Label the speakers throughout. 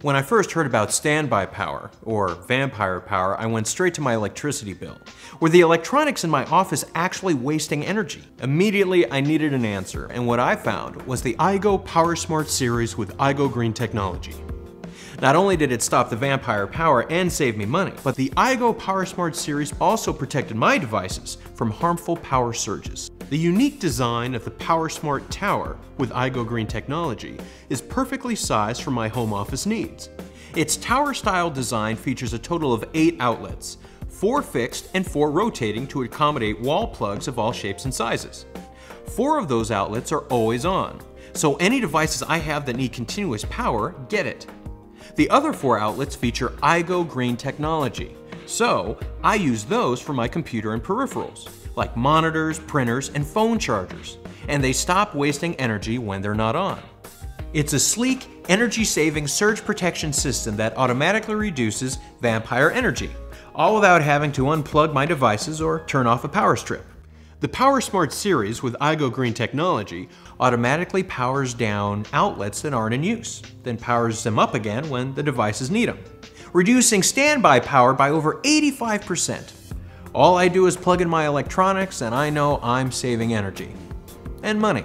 Speaker 1: When I first heard about standby power, or vampire power, I went straight to my electricity bill. Were the electronics in my office actually wasting energy? Immediately, I needed an answer, and what I found was the iGo PowerSmart series with iGo Green technology. Not only did it stop the vampire power and save me money, but the iGo PowerSmart series also protected my devices from harmful power surges. The unique design of the PowerSmart Tower with iGo Green technology is perfectly sized for my home office needs. Its tower-style design features a total of eight outlets, four fixed and four rotating to accommodate wall plugs of all shapes and sizes. Four of those outlets are always on, so any devices I have that need continuous power get it. The other four outlets feature iGo Green technology, so I use those for my computer and peripherals, like monitors, printers, and phone chargers, and they stop wasting energy when they're not on. It's a sleek, energy-saving surge protection system that automatically reduces vampire energy, all without having to unplug my devices or turn off a power strip. The PowerSmart series with iGo Green technology automatically powers down outlets that aren't in use, then powers them up again when the devices need them, reducing standby power by over 85%. All I do is plug in my electronics and I know I'm saving energy. And money.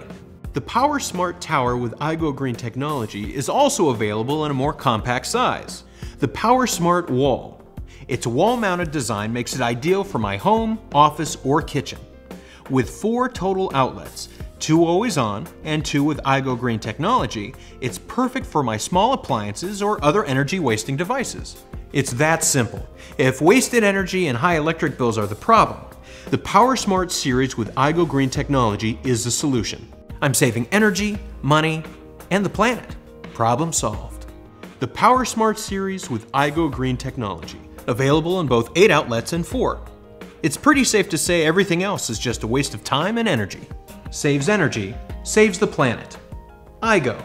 Speaker 1: The PowerSmart Tower with iGo Green technology is also available in a more compact size, the PowerSmart Wall. Its wall-mounted design makes it ideal for my home, office, or kitchen with four total outlets, two always on and two with iGo Green technology, it's perfect for my small appliances or other energy wasting devices. It's that simple. If wasted energy and high electric bills are the problem, the PowerSmart series with iGo Green technology is the solution. I'm saving energy, money, and the planet. Problem solved. The PowerSmart series with iGo Green technology, available in both 8 outlets and 4. It's pretty safe to say everything else is just a waste of time and energy. Saves energy, saves the planet. iGo.